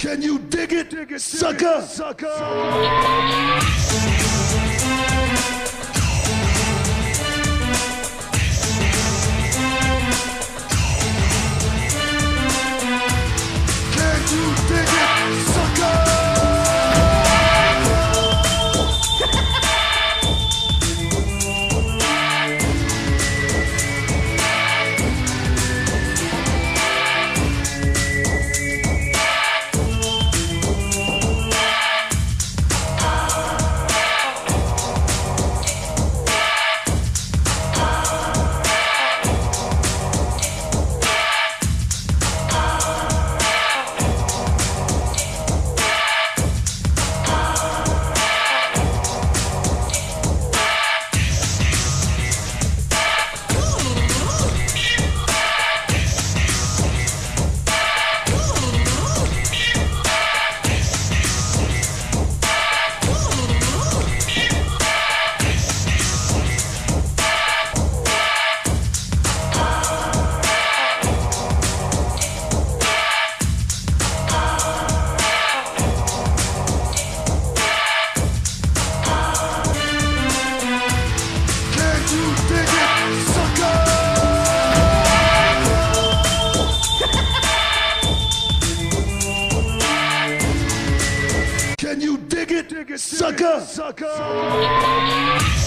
Can you dig it, dig it sucker? sucker? It sucker? sucker?